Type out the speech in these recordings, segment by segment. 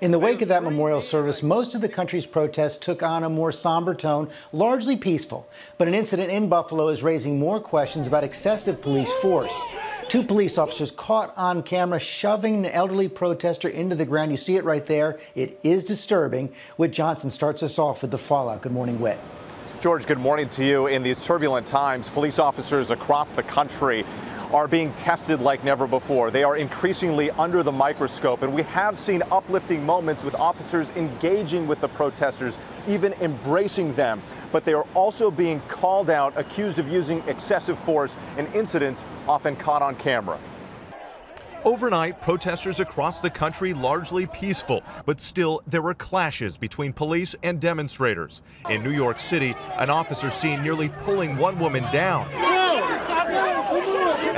In the wake of that memorial service, most of the country's protests took on a more somber tone, largely peaceful. But an incident in Buffalo is raising more questions about excessive police force. Two police officers caught on camera shoving an elderly protester into the ground. You see it right there. It is disturbing. Whit Johnson starts us off with the fallout. Good morning, Whit. George, good morning to you. In these turbulent times, police officers across the country are being tested like never before. They are increasingly under the microscope, and we have seen uplifting moments with officers engaging with the protesters, even embracing them. But they are also being called out, accused of using excessive force in incidents often caught on camera. Overnight, protesters across the country largely peaceful, but still there were clashes between police and demonstrators. In New York City, an officer seen nearly pulling one woman down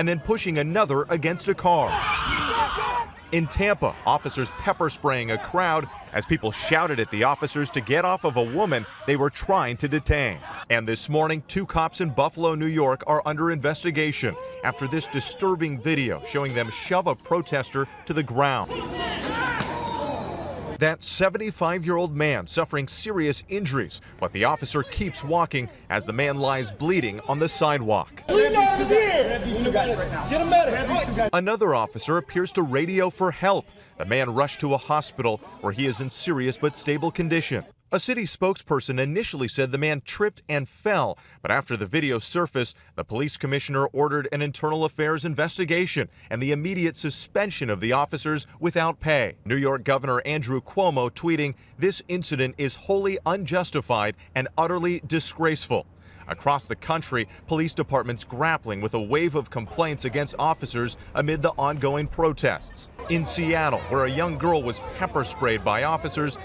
and then pushing another against a car. In Tampa, officers pepper spraying a crowd as people shouted at the officers to get off of a woman they were trying to detain. And this morning, two cops in Buffalo, New York are under investigation after this disturbing video showing them shove a protester to the ground. That 75 year old man suffering serious injuries, but the officer keeps walking as the man lies bleeding on the sidewalk. Another officer appears to radio for help. The man rushed to a hospital where he is in serious but stable condition. A city spokesperson initially said the man tripped and fell, but after the video surfaced, the police commissioner ordered an internal affairs investigation and the immediate suspension of the officers without pay. New York Governor Andrew Cuomo tweeting, This incident is wholly unjustified and utterly disgraceful. Across the country, police departments grappling with a wave of complaints against officers amid the ongoing protests. In Seattle, where a young girl was pepper sprayed by officers,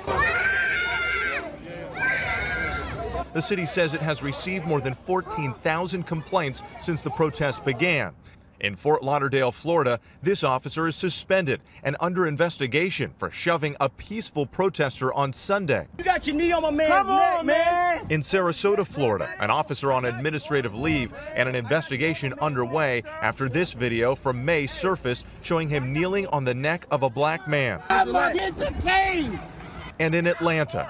the city says it has received more than 14,000 complaints since the protests began. In Fort Lauderdale, Florida, this officer is suspended and under investigation for shoving a peaceful protester on Sunday. You got your knee on my man's Come on, neck, man. In Sarasota, Florida, an officer on administrative leave and an investigation underway after this video from May surfaced showing him kneeling on the neck of a black man. And in Atlanta,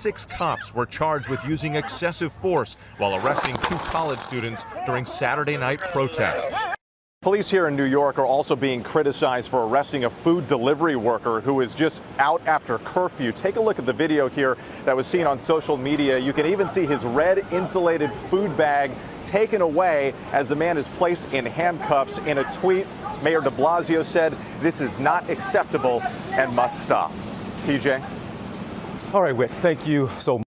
six cops were charged with using excessive force while arresting two college students during Saturday night protests. Police here in New York are also being criticized for arresting a food delivery worker who is just out after curfew. Take a look at the video here that was seen on social media. You can even see his red insulated food bag taken away as the man is placed in handcuffs. In a tweet, Mayor de Blasio said, This is not acceptable and must stop. TJ? All right, Whit, thank you so much.